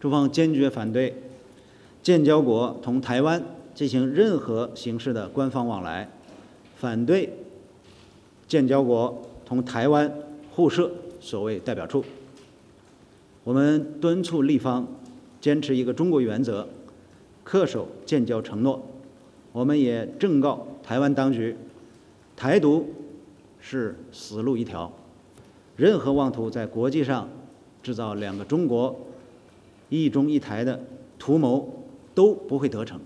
中方坚决反对建交国同台湾进行任何形式的官方往来，反对建交国同台湾互设所谓代表处。我们敦促立方坚持一个中国原则，恪守建交承诺。我们也正告台湾当局，台独是死路一条，任何妄图在国际上制造两个中国、一中一台的图谋都不会得逞。